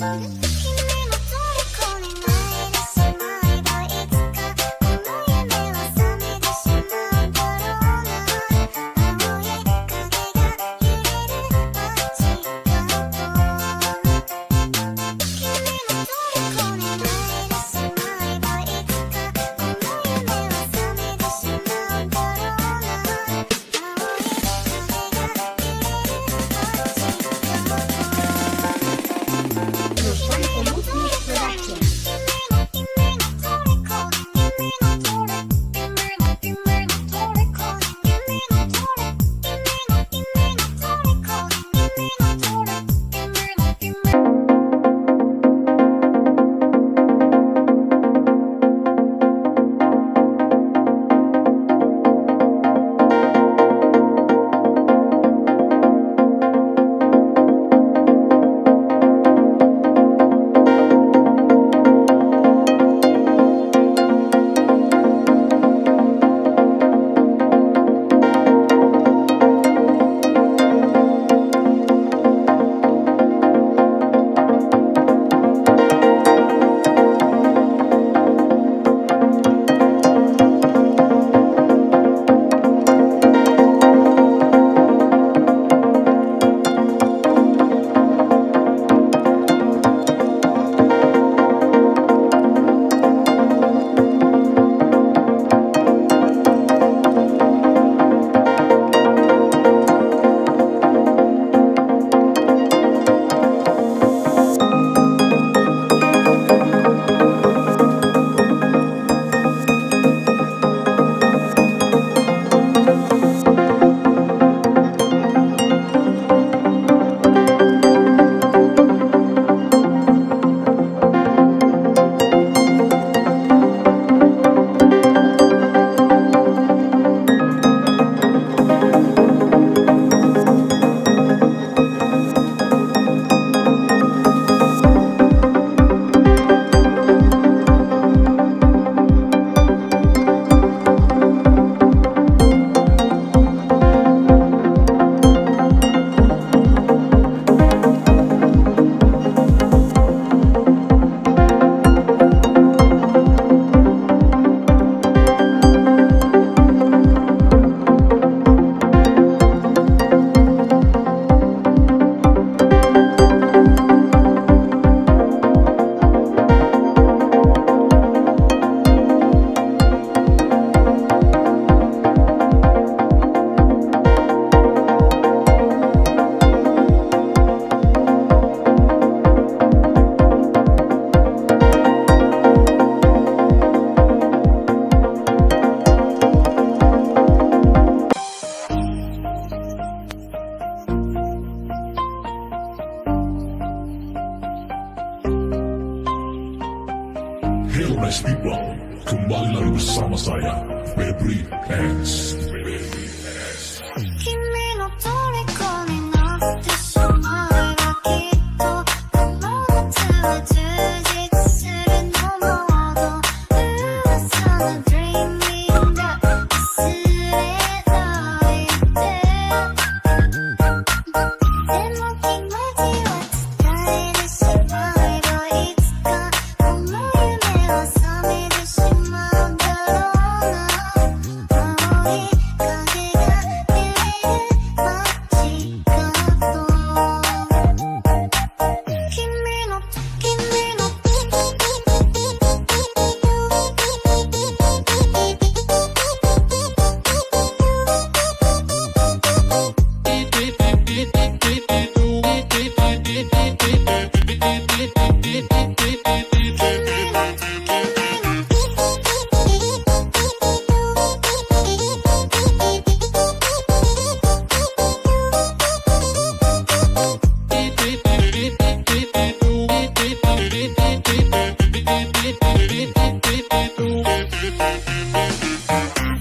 Thank you. fire, every ants.